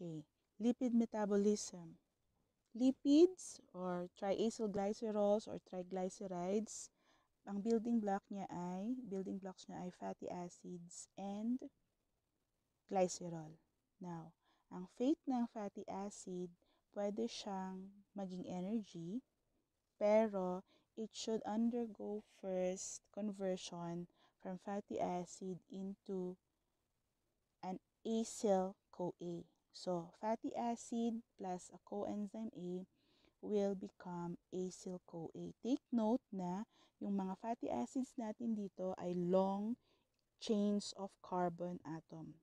Okay, lipid metabolism. Lipids or triacylglycerols or triglycerides, ang building block niya ay, building blocks niya ay fatty acids and glycerol. Now, ang fate ng fatty acid, pwede siyang maging energy, pero it should undergo first conversion from fatty acid into an acyl-CoA. So, fatty acid plus a coenzyme A will become acyl-CoA. Take note na yung mga fatty acids natin dito ay long chains of carbon atom.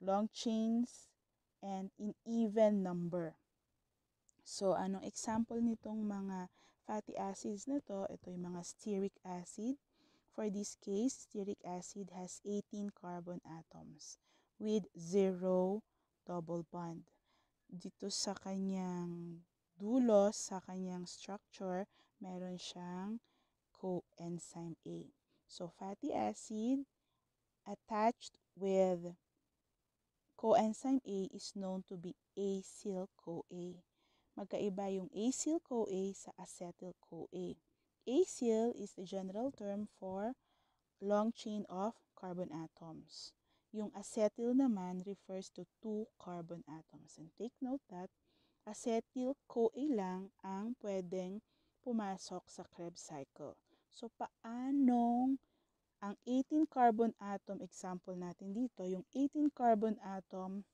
Long chains and in even number. So, anong example nitong mga fatty acids na to? Ito yung mga stearic acid. For this case, stearic acid has 18 carbon atoms with 0 double bond. Dito sa kanyang dulo, sa kanyang structure, meron siyang coenzyme A. So, fatty acid attached with coenzyme A is known to be acyl-CoA. Magkaiba yung acyl-CoA sa acetyl-CoA. Acyl is the general term for long chain of carbon atoms. Yung acetyl naman refers to two carbon atoms. And take note that acetyl-CoA lang ang pwedeng pumasok sa Krebs cycle. So, paanong ang 18 carbon atom example natin dito, yung 18 carbon atom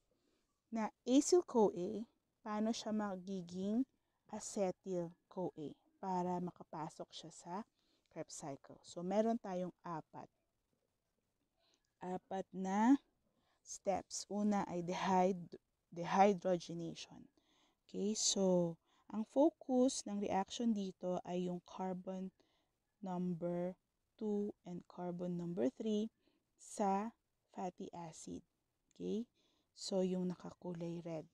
na acyl-CoA, paano siya magiging acetyl-CoA para makapasok siya sa Krebs cycle. So, meron tayong apat apat na steps. Una ay dehyd dehydrogenation. Okay, so ang focus ng reaction dito ay yung carbon number 2 and carbon number 3 sa fatty acid. Okay? So, yung nakakulay red.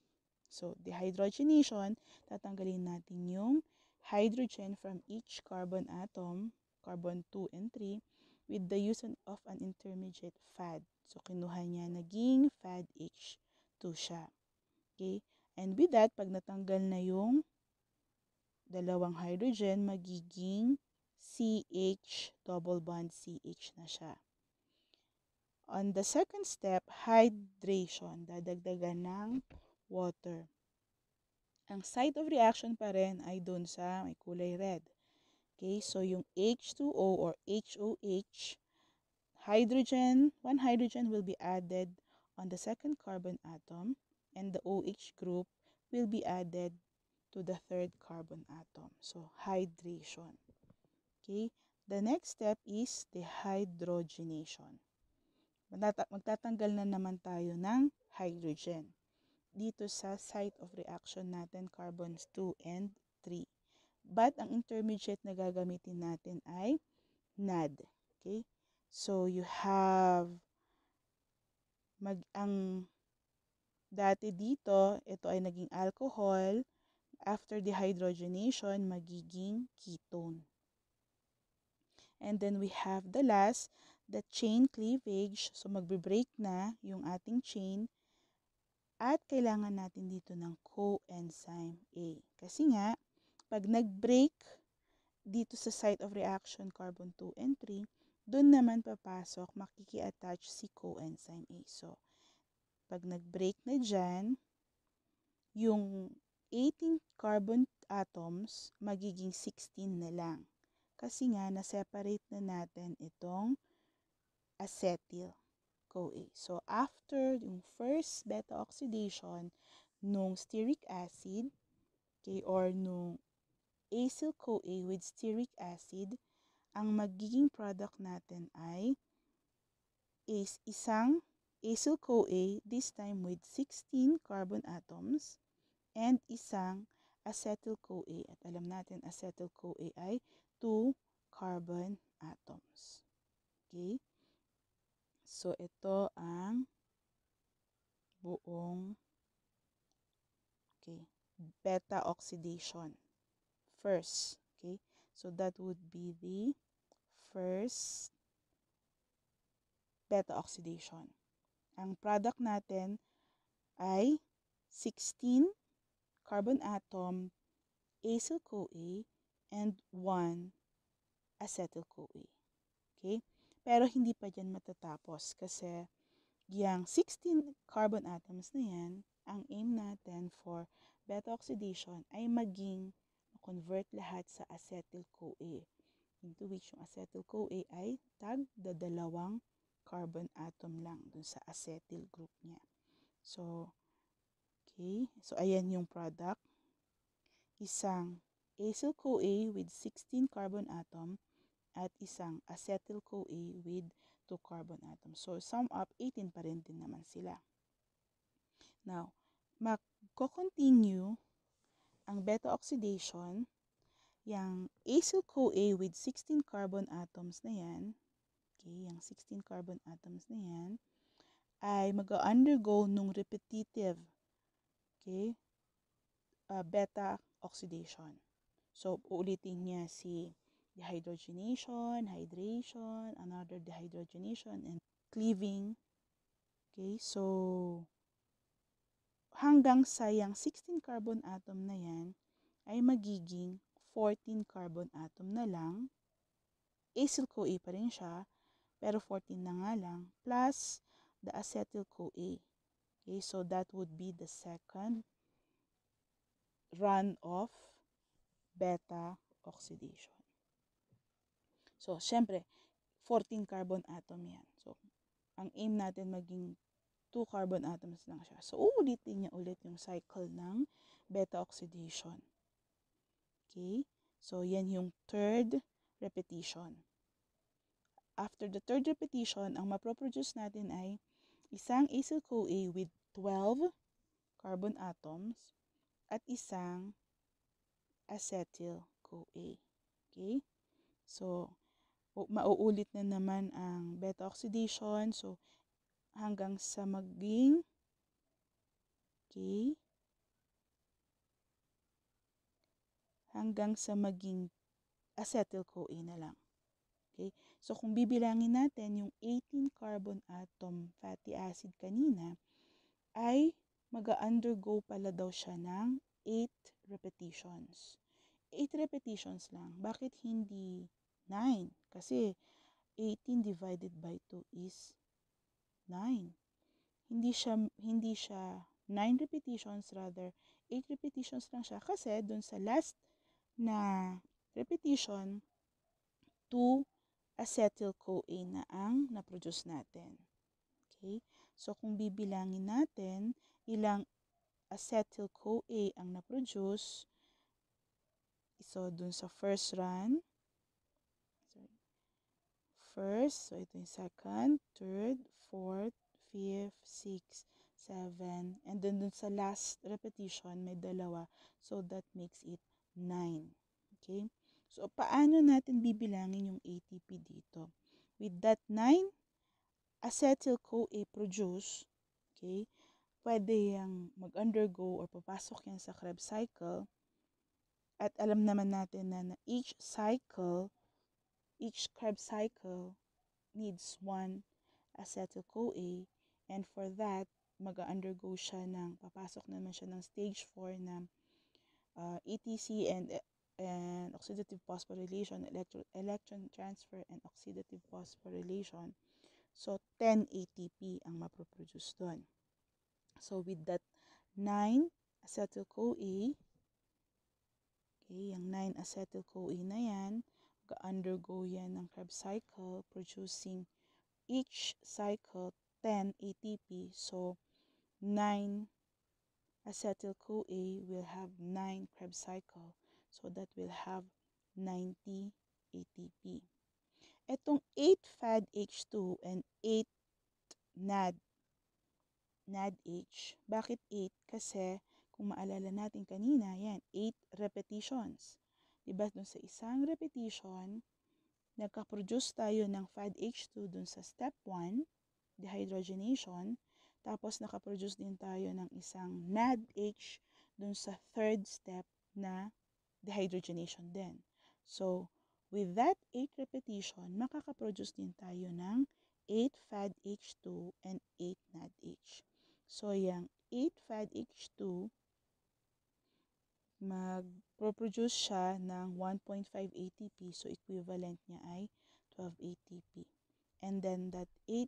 So, dehydrogenation, tatanggalin natin yung hydrogen from each carbon atom, carbon 2 and 3, with the use of an intermediate FAD. So, kinuha niya, naging FAD H2 siya. Okay? And with that, pag natanggal na yung dalawang hydrogen, magiging CH double bond CH na siya. On the second step, hydration, dadagdagan ng water. Ang site of reaction pa rin ay doon sa may kulay red. Okay, so yung H2O or HOH, hydrogen, one hydrogen will be added on the second carbon atom and the OH group will be added to the third carbon atom. So, hydration. Okay, the next step is dehydrogenation. Magtatanggal na naman tayo ng hydrogen dito sa site of reaction natin, carbons 2 and 3. But ang intermediate na gagamitin natin ay NAD. Okay? So, you have mag ang dati dito, ito ay naging alcohol. After dehydrogenation, magiging ketone. And then we have the last, the chain cleavage. So, magbe-break na yung ating chain. At kailangan natin dito ng coenzyme A. Kasi nga, pag nag-break dito sa site of reaction carbon 2 and 3, doon naman papasok, makiki-attach si coenzyme A. So, pag nag-break na dyan, yung 18 carbon atoms, magiging 16 na lang. Kasi nga, na-separate na natin itong acetyl CoA. So, after yung first beta oxidation nung stearic acid, okay, or nung acyl-CoA with stearic acid, ang magiging product natin ay is isang acyl-CoA, this time with 16 carbon atoms, and isang acetyl-CoA. At alam natin, acetyl-CoA ay 2 carbon atoms. Okay? So, ito ang buong okay, beta oxidation first. Okay, so that would be the first beta oxidation. Ang product natin ay 16 carbon atom acyl-CoA and 1 acetyl-CoA. Okay? Pero hindi pa dyan matatapos kasi yung 16 carbon atoms na yan, ang aim natin for beta oxidation ay maging convert lahat sa acetyl-CoA into which yung acetyl-CoA ay tag dalawang carbon atom lang dun sa acetyl group niya. So, okay. So, ayan yung product. Isang acyl-CoA with 16 carbon atom at isang acetyl-CoA with 2 carbon atoms. So, sum up, 18 pa rin din naman sila. Now, magko-continue ang beta oxidation, yung acyl-CoA with 16 carbon atoms na yan, okay, yung 16 carbon atoms na yan, ay mag-undergo nung repetitive, okay, uh, beta oxidation. So, uulitin niya si dehydrogenation, hydration, another dehydrogenation, and cleaving. Okay, so hanggang sa yung 16 carbon atom na yan ay magiging 14 carbon atom na lang. Acyl-CoA pa rin siya, pero 14 na nga lang, plus the acetyl-CoA. Okay, so that would be the second run of beta oxidation. So, syempre, 14 carbon atom yan. So, ang aim natin maging 2 carbon atoms lang siya. So, uulitin niya ulit yung cycle ng beta oxidation. Okay? So, yan yung third repetition. After the third repetition, ang maproproduce natin ay isang acyl-CoA with 12 carbon atoms at isang acetyl-CoA. Okay? So, mauulit na naman ang beta oxidation. So, hanggang sa maging okay, hanggang sa maging acetyl-CoA na lang. Okay? So, kung bibilangin natin yung 18 carbon atom fatty acid kanina, ay mag-undergo pala daw siya ng 8 repetitions. 8 repetitions lang. Bakit hindi 9. Kasi 18 divided by 2 is 9. Hindi siya hindi siya 9 repetitions rather 8 repetitions lang siya kasi dun sa last na repetition 2 acetyl-CoA na ang na-produce natin. Okay? So kung bibilangin natin ilang acetyl-CoA ang na-produce so dun sa first run first, so ito yung second, third, fourth, fifth, sixth, seven, and then dun sa last repetition, may dalawa. So, that makes it nine. Okay? So, paano natin bibilangin yung ATP dito? With that nine acetyl-CoA produce, okay, pwede yung mag-undergo or papasok yan sa Krebs cycle. At alam naman natin na, na each cycle each Krebs cycle needs one acetyl-CoA and for that, mag-undergo siya ng, papasok naman siya ng stage 4 na uh, ETC and, and oxidative phosphorylation, electro, electron transfer and oxidative phosphorylation. So, 10 ATP ang maproproduce doon. So, with that 9 acetyl-CoA, okay, yung 9 acetyl-CoA na yan, undergo yan ng Krebs cycle producing each cycle 10 ATP. So, 9 acetyl-CoA will have 9 Krebs cycle. So, that will have 90 ATP. Etong 8 FAD-H2 and 8 NAD NADH. Bakit 8? Kasi kung maalala natin kanina, yan, 8 repetitions. Diba, dun sa isang repetition, nagka-produce tayo ng FADH2 dun sa step 1, dehydrogenation, tapos nakaproduce din tayo ng isang NADH dun sa third step na dehydrogenation din. So, with that 8 repetition, makakaproduce din tayo ng 8 FADH2 and 8 NADH. So, yung 8 FADH2, mag-produce siya ng 1.5 ATP. So, equivalent niya ay 12 ATP. And then that 8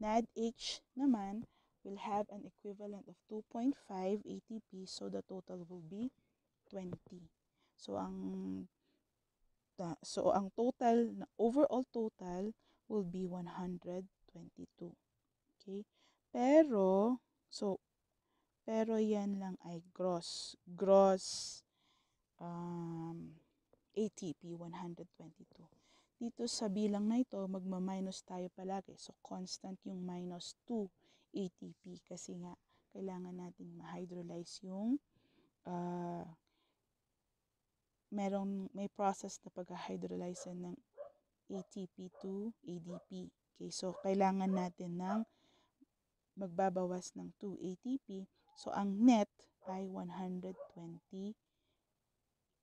NADH naman will have an equivalent of 2.5 ATP. So, the total will be 20. So, ang so ang total, overall total will be 122. Okay? Pero, so, pero yan lang ay gross. Gross um, ATP 122. Dito sa bilang na ito, magma-minus tayo palagi. So, constant yung minus 2 ATP kasi nga kailangan natin ma-hydrolyze yung uh, merong, may process na pag-hydrolyze ng ATP to ADP. Okay, so kailangan natin ng magbabawas ng 2 ATP. So, ang net ay 120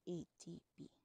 ATP.